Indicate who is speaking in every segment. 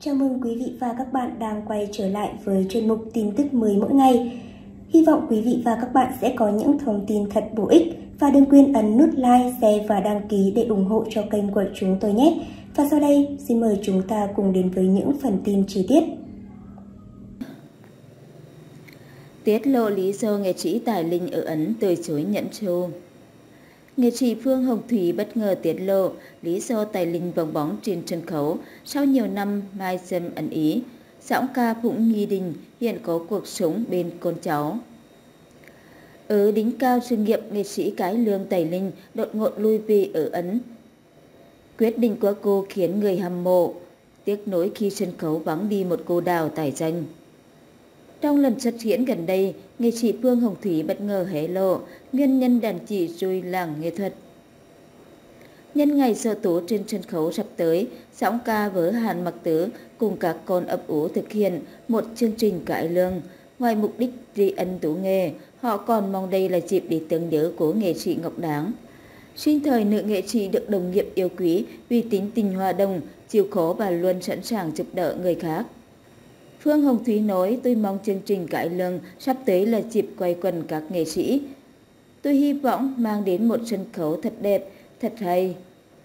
Speaker 1: Chào mừng quý vị và các bạn đang quay trở lại với chuyên mục tin tức mới mỗi ngày. Hy vọng quý vị và các bạn sẽ có những thông tin thật bổ ích và đừng quên ấn nút like, share và đăng ký để ủng hộ cho kênh của chúng tôi nhé. Và sau đây, xin mời chúng ta cùng đến với những phần tin chi tiết.
Speaker 2: Tiết lộ lý do nghệ sĩ Tài Linh ở Ấn từ chối nhận show. Nghệ sĩ Phương Hồng Thủy bất ngờ tiết lộ lý do Tài Linh vòng bóng trên sân khấu sau nhiều năm mai dâm ẩn ý. Giọng ca Phụng Nghi Đình hiện có cuộc sống bên con cháu. Ở đỉnh cao sự nghiệp, nghệ sĩ Cái Lương Tài Linh đột ngột lui về ở Ấn. Quyết định của cô khiến người hâm mộ tiếc nối khi sân khấu vắng đi một cô đào tài danh. Trong lần xuất hiện gần đây, nghệ sĩ Phương Hồng Thủy bất ngờ hé lộ nguyên nhân đàn chỉ rui làng nghệ thuật. Nhân ngày sơ tố trên sân khấu sắp tới, giọng ca với Hàn Mặc Tứ cùng các con ấp ủ thực hiện một chương trình cải lương. Ngoài mục đích tri ân tủ nghề, họ còn mong đây là dịp để tưởng nhớ của nghệ sĩ Ngọc Đáng. Sinh thời nữ nghệ sĩ được đồng nghiệp yêu quý vì tính tình hòa đồng, chịu khó và luôn sẵn sàng giúp đỡ người khác. Phương Hồng Thúy nói tôi mong chương trình cải lương sắp tới là dịp quay quần các nghệ sĩ. Tôi hy vọng mang đến một sân khấu thật đẹp, thật hay.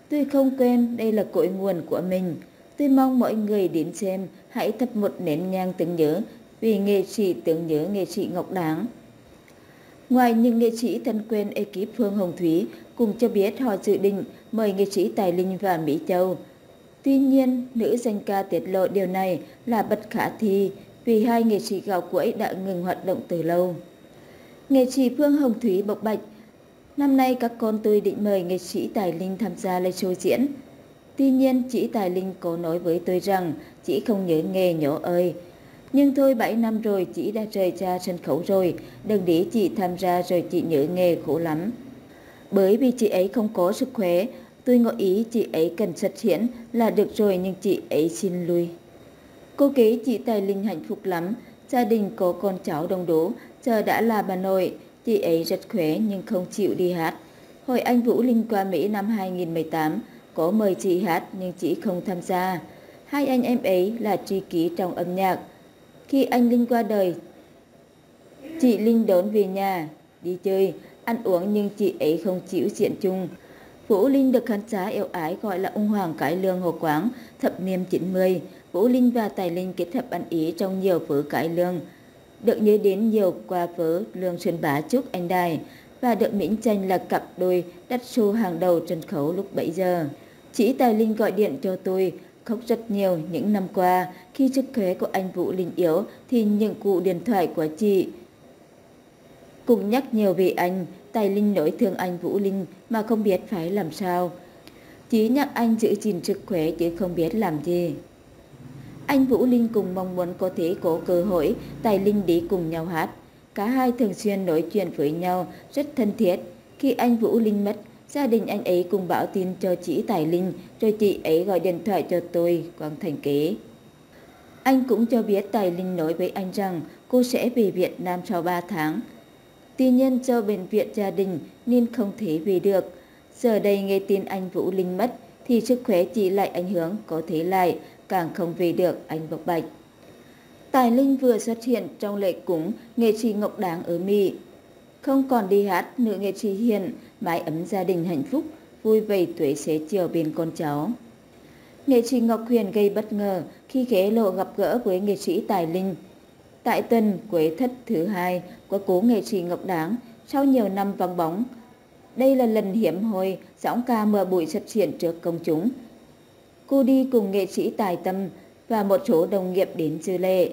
Speaker 2: Tôi không quên đây là cội nguồn của mình. Tôi mong mọi người đến xem hãy thắp một nén nhang tưởng nhớ vì nghệ sĩ tưởng nhớ nghệ sĩ Ngọc Đáng. Ngoài những nghệ sĩ thân quen ekip Phương Hồng Thúy cùng cho biết họ dự định mời nghệ sĩ Tài Linh và Mỹ Châu – Tuy nhiên, nữ danh ca tiết lộ điều này là bất khả thi vì hai nghệ sĩ gạo củi đã ngừng hoạt động từ lâu. Nghệ sĩ Phương Hồng Thúy bộc bạch, năm nay các con tôi định mời nghệ sĩ Tài Linh tham gia live show diễn. Tuy nhiên, chị Tài Linh có nói với tôi rằng chị không nhớ nghề nhỏ ơi. Nhưng thôi 7 năm rồi chị đã rời ra sân khấu rồi, đừng để chị tham gia rồi chị nhớ nghề khổ lắm. Bởi vì chị ấy không có sức khỏe Tôi ngỏ ý chị ấy cần xuất hiện là được rồi nhưng chị ấy xin lui. Cô kế chị Tài Linh hạnh phúc lắm, gia đình có con cháu đông đố, giờ đã là bà nội, chị ấy rất khỏe nhưng không chịu đi hát. Hồi anh Vũ Linh qua Mỹ năm 2018, có mời chị hát nhưng chị không tham gia. Hai anh em ấy là tri kỷ trong âm nhạc. Khi anh Linh qua đời, chị Linh đón về nhà, đi chơi, ăn uống nhưng chị ấy không chịu diện chung. Vũ Linh được khán giả yêu ái gọi là ung hoàng cải lương Hồ Quảng thập niên 90. Vũ Linh và Tài Linh kết hợp ăn ý trong nhiều vở cải lương. Được nhớ đến nhiều qua vở Lương Xuân Bá Trúc Anh Đài và được miễn tranh là cặp đôi đắt xu hàng đầu sân khấu lúc 7 giờ. Chỉ Tài Linh gọi điện cho tôi, khóc rất nhiều những năm qua. Khi sức khỏe của anh Vũ Linh yếu thì những cụ điện thoại của chị cùng nhắc nhiều về anh, Tài Linh nổi thương anh Vũ Linh mà không biết phải làm sao. Chỉ nhắc anh giữ gìn sức khỏe chứ không biết làm gì. Anh Vũ Linh cùng mong muốn có thể có cơ hội Tài Linh đi cùng nhau hát. Cả hai thường xuyên nói chuyện với nhau rất thân thiết. Khi anh Vũ Linh mất, gia đình anh ấy cùng báo tin cho chị Tài Linh, rồi chị ấy gọi điện thoại cho tôi, Quang Thành Kế. Anh cũng cho biết Tài Linh nói với anh rằng cô sẽ về Việt Nam sau 3 tháng. Tuy nhiên do bệnh viện gia đình nên không thể về được. Giờ đây nghe tin anh Vũ Linh mất thì sức khỏe chị lại ảnh hưởng có thể lại, càng không về được anh bộc bạch. Tài Linh vừa xuất hiện trong lễ cúng nghệ sĩ Ngọc Đáng ở Mỹ. Không còn đi hát, nữ nghệ sĩ Hiền mái ấm gia đình hạnh phúc, vui vầy tuổi xế chiều bên con cháu. Nghệ sĩ Ngọc Huyền gây bất ngờ khi ghé lộ gặp gỡ với nghệ sĩ Tài Linh Tại tuần quế thất thứ hai của cố nghệ sĩ Ngọc Đáng sau nhiều năm vắng bóng. Đây là lần hiếm hoi giọng ca mưa bụi xuất hiện trước công chúng. Cô đi cùng nghệ sĩ tài tâm và một số đồng nghiệp đến dự lễ.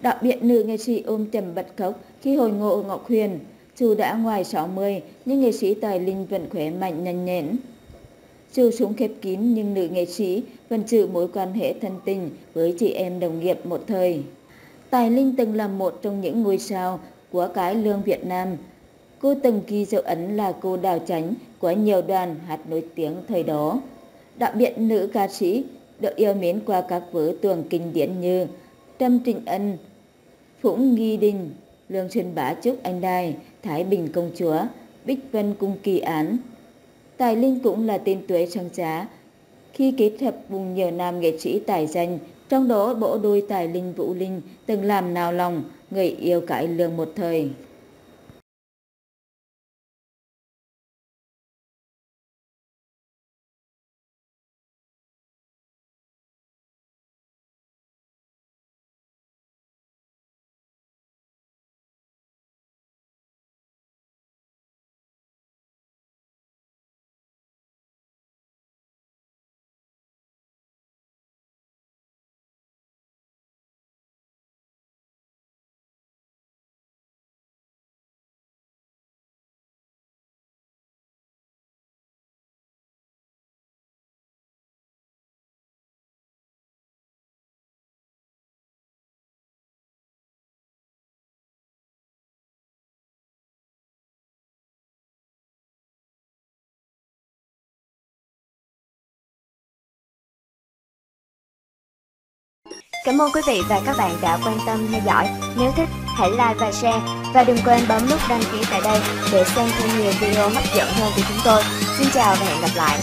Speaker 2: Đặc biệt nữ nghệ sĩ ôm trầm bật khóc khi hồi ngộ Ngọc Huyền. Dù đã ngoài 60 nhưng nghệ sĩ Tài Linh vẫn khỏe mạnh, nhanh nhẹn. Dù súng khép kín, nhưng nữ nghệ sĩ vẫn giữ mối quan hệ thân tình với chị em đồng nghiệp một thời. Tài Linh từng là một trong những ngôi sao của cái lương Việt Nam. Cô từng ghi dấu ấn là cô đào tránh của nhiều đoàn hát nổi tiếng thời đó. Đặc biệt nữ ca sĩ được yêu mến qua các vở tuồng kinh điển như Trâm Trịnh Ân, Phũng Nghi Đình, Lương Xuân Bá Trúc Anh Đài, Thái Bình Công Chúa, Bích Vân Cung Kỳ Án. Tài Linh cũng là tên tuổi sang giá khi kết hợp cùng nhiều nam nghệ sĩ tài danh, trong đó, bộ đôi tài linh Vũ Linh từng làm nào lòng, người yêu cải lương một thời.
Speaker 3: Cảm ơn quý vị và các bạn đã quan tâm theo dõi. Nếu thích, hãy like và share. Và đừng quên bấm nút đăng ký tại đây để xem thêm nhiều video hấp dẫn hơn của chúng tôi. Xin chào và hẹn gặp lại.